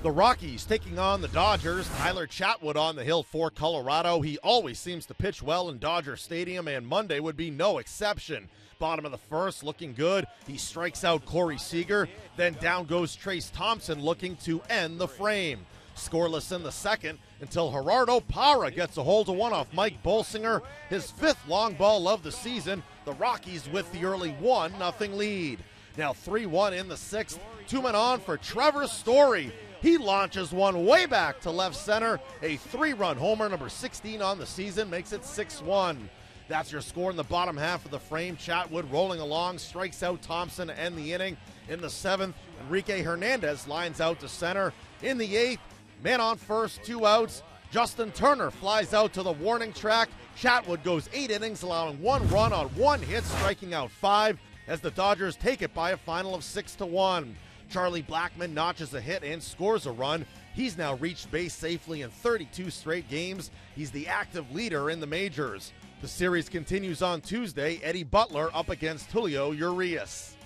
The Rockies taking on the Dodgers. Tyler Chatwood on the hill for Colorado. He always seems to pitch well in Dodger Stadium, and Monday would be no exception. Bottom of the first, looking good. He strikes out Corey Seager. Then down goes Trayce Thompson, looking to end the frame. Scoreless in the second until Gerardo Parra gets a hold of one off Mike Bolsinger. His fifth long ball of the season. The Rockies with the early 1 0 lead. Now 3 1 in the sixth. Two men on for Trevor Story. He launches one way back to left center. A three run homer, number 16 on the season, makes it 6 1. That's your score in the bottom half of the frame. Chatwood rolling along, strikes out Thompson and the inning. In the seventh, Enrique Hernandez lines out to center. In the eighth, man on first, two outs. Justin Turner flies out to the warning track. Chatwood goes eight innings, allowing one run on one hit, striking out five as the Dodgers take it by a final of six to one. Charlie Blackmon notches a hit and scores a run. He's now reached base safely in 32 straight games. He's the active leader in the majors. The series continues on Tuesday. Eddie Butler up against Julio Urias.